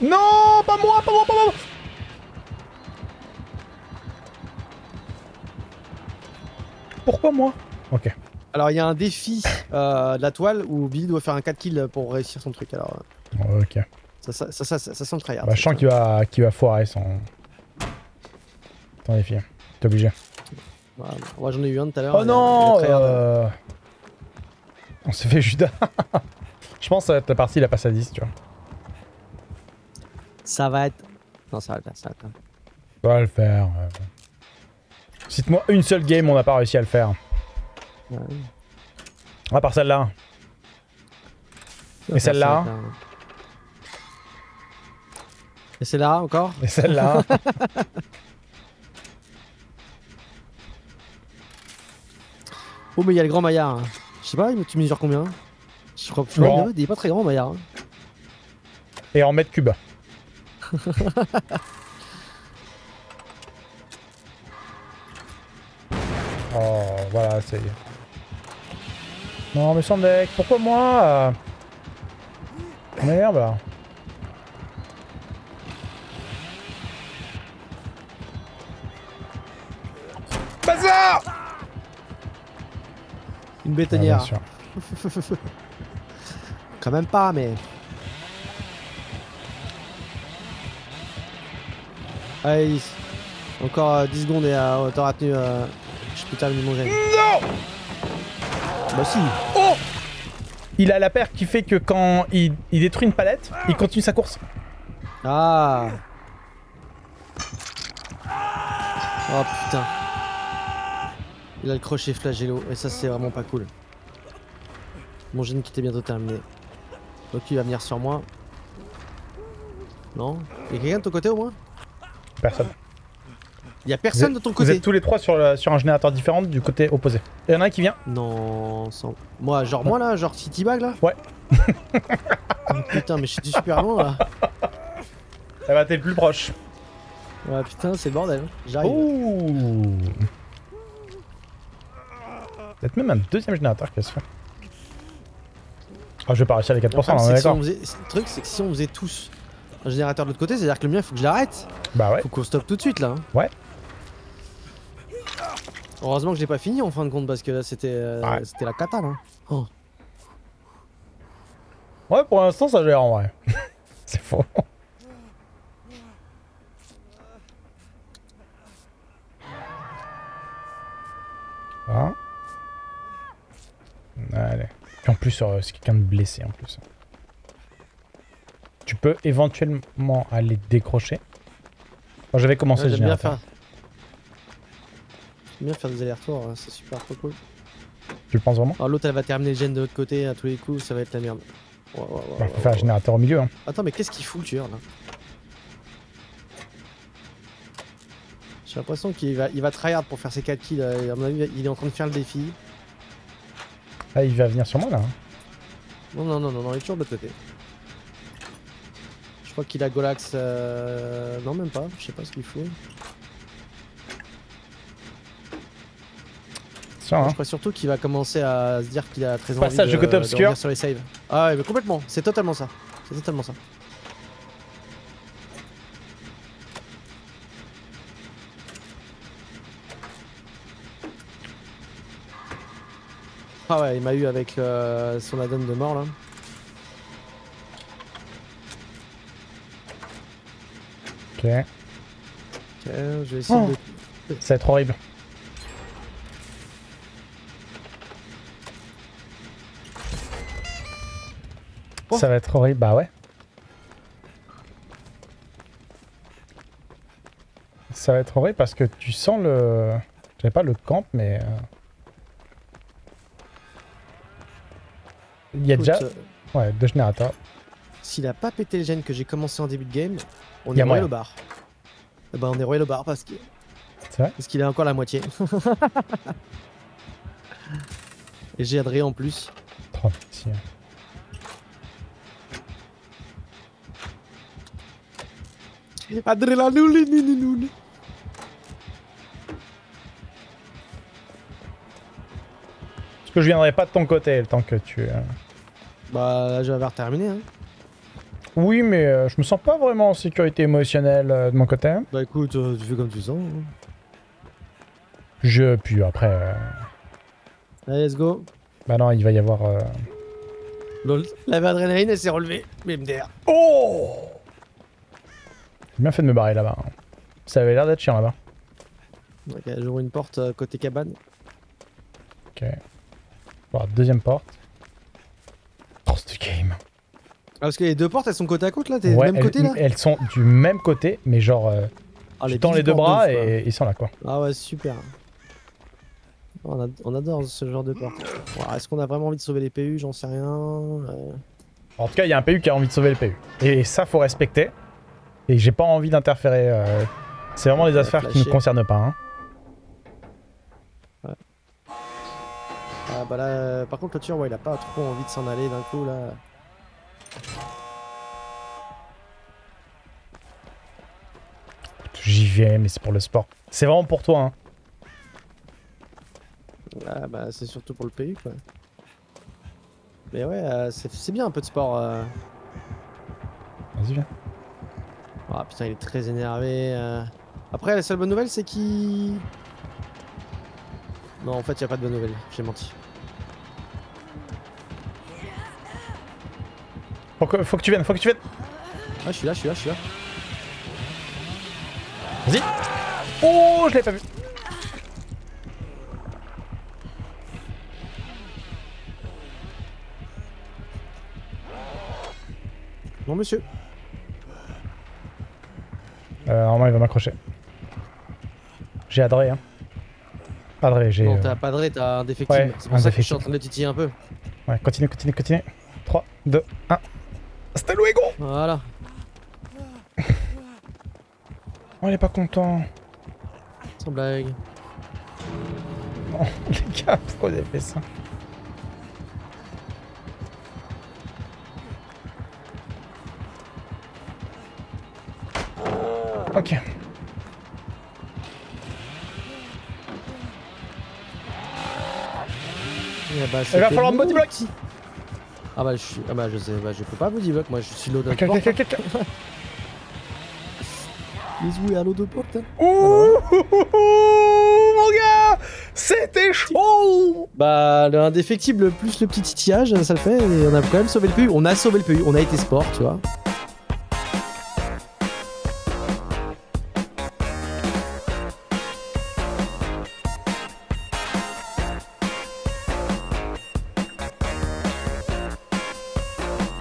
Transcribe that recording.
Non, pas moi, pas moi, pas moi Pourquoi moi? Ok. Alors il y a un défi euh, de la toile où Billy doit faire un 4 kills pour réussir son truc. Alors euh, Ok. ça, ça, ça, ça, sent le tryhard. Bah, je sens qu'il va, qu'il va foirer son... Ton défi. T'es obligé. Voilà. Moi j'en ai eu un tout à l'heure. Oh il a- non il a euh, On s'est fait Judas. je pense que la partie la passe à 10, tu vois. Ça va être. Non, ça va le faire, ça va le faire. Ça va le faire. Cite-moi une seule game, on n'a pas réussi à le faire. Ouais. À part celle-là. Et celle-là. Et celle-là encore Et celle-là. Oh, mais il y a le grand Maillard. hein. Je sais pas, il- tu mesures combien? Je crois crois Grand. qu'il est pas très grand, Maillard. hein. Et en mètre cube. Oh, voilà, c'est... Non, mais sans deck, pourquoi moi Merde, là. Bazar Une Ah, bétonnière. bien sûr. Quand même pas, mais. Allez, encore euh, 10 secondes et euh, t'auras tenu. euh, je peux terminer mon gène. Non Bah si. Oh Il a la paire qui fait que quand il, il détruit une palette, il continue sa course. Ah. Oh putain. Il a le crochet flagello et ça c'est vraiment pas cool. Mon gène qui était bientôt terminé. Donc il va venir sur moi. Non? Y'a quelqu'un de ton côté au moins? Personne. Y'a Vous personne êtes, de ton vous côté êtes tous les trois sur, le- sur un générateur différent du côté opposé. Il y en a un qui vient. Non, sans... Moi, genre moi là, genre City Bag là Ouais. Putain, mais je suis super loin là. Eh bah t'es le plus proche. Ouais, putain, c'est le bordel. J'arrive. Ouh Peut-être même un deuxième générateur qui va se faire. Ah, je vais pas réussir les 4%, Le problème, on est c'est que si on d'accord. faisait- Le truc, c'est que si on faisait tous un générateur de l'autre côté, c'est-à-dire que le mien, il faut que je l'arrête. Bah ouais. Faut qu'on stoppe tout de suite là. hein. Ouais. Heureusement que j'ai pas fini en fin de compte parce que là c'était euh, Ouais. c'était la cata là. Oh. Ouais, pour l'instant, ça gère en vrai. C'est faux. Voilà. Allez. Puis en plus, euh, c'est quelqu'un de blessé en plus. Tu peux éventuellement aller décrocher. J'avais commencé Ouais, le J'aime bien générateur. faire. Bien faire des allers-retours, hein, c'est super trop cool. Tu le penses vraiment? Alors l'autre elle va terminer le gène de l'autre côté à tous les coups, ça va être la merde. Ouais, ouais, Bah, faut faire un générateur au milieu. Hein. Attends, mais qu'est-ce qu'il fout le tueur là? J'ai l'impression qu'il va, il va tryhard pour faire ses 4 kills. et à mon avis, il est en train de faire le défi. Ah, il va venir sur moi là. hein. Non, non, non, non, non, il est toujours de l'autre côté. Je crois qu'il a Golax. euh, Non, même pas, je sais pas ce qu'il fout. Attention, hein. Je crois surtout qu'il va commencer à se dire qu'il a très envie Passage de, de côté obscur. sur les saves. Ah ouais, mais complètement, c'est totalement ça. C'est totalement ça. Ah ouais, il m'a eu avec euh, son addon de mort là. Ok. Ok, je vais essayer Oh. de... Ça va être horrible. Oh. Ça va être horrible, bah ouais. Ça va être horrible parce que tu sens le... J'avais pas le camp, mais... euh, Il y a Écoute, déjà... euh, Ouais, deux générateurs. S'il a pas pété le gène que j'ai commencé en début de game, on est royal au bar. Eh ben on est royal au bar parce vrai parce qu'il a encore la moitié. Et j'ai Adré en plus. Oh, hein. Adré la louli. Parce que je viendrai pas de ton côté le temps que tu... euh, Bah là, je vais avoir terminé. Hein. Oui, mais euh, je me sens pas vraiment en sécurité émotionnelle euh, de mon côté. Bah écoute, euh, tu fais comme tu sens. hein. Je. Puis après. euh, Allez, let's go. Bah non, il va y avoir. euh, Lol. La adrénaline, elle s'est relevée. MDR. Oh J'ai bien fait de me barrer là-bas. hein. Ça avait l'air d'être chiant là-bas. Ok, j'ouvre une porte euh, côté cabane. Ok. Bon, deuxième porte. Ah, parce que les deux portes, elles sont côte à côte là T'es Ouais, du même côté là elles sont du même côté, mais genre. euh, Ah, tu tends les deux bras ouf, et ils sont là quoi. Ah ouais, super. On, ad- on adore ce genre de porte. Est-ce qu'on a vraiment envie de sauver les PU J'en sais rien. euh. En tout cas, il y a un PU qui a envie de sauver le PU. Et ça, faut respecter. Et j'ai pas envie d'interférer. euh, C'est vraiment des Ouais, affaires qui nous flasher. concernent pas. Hein. Ah bah là, par contre, le tueur, ouais, il a pas trop envie de s'en aller d'un coup là. J'y vais, mais c'est pour le sport. C'est vraiment pour toi. Hein. Ah bah c'est surtout pour le PU quoi. Mais ouais, euh, c'est bien un peu de sport. euh. Vas-y, viens. Ah putain, il est très énervé. euh. Après, la seule bonne nouvelle, c'est qu'il. Non, en fait, y a pas de bonne nouvelle. J'ai menti. Faut que, faut que tu viennes, faut que tu viennes. Ah, je suis là, je suis là, je suis là. Vas-y. Oh, je l'ai pas vu. Non, monsieur. Euh, normalement, il va m'accrocher. J'ai adré, hein. Adré, j'ai. Non, euh, t'as pas de ré, t'as un défectible. ouais, c'est pour ça que je suis en train de le titiller un peu. Ouais, continue, continue, continue. 3, 2, 1. Luego Voilà. Oh, il est pas content. Sans blague. Oh, les gars, pourquoi vous avez fait ça? Ok. Eh bah, Il va falloir me body block. Ah bah je suis. Ah bah je sais, bah je peux pas body block, moi je suis low de porte. Les est à l'eau de porte. hein. Ouh, mon gars C'était chaud Bah le indéfectible plus le petit titillage, ça le fait et on a quand même sauvé le PU. On a sauvé le PU, on a été sport, tu vois.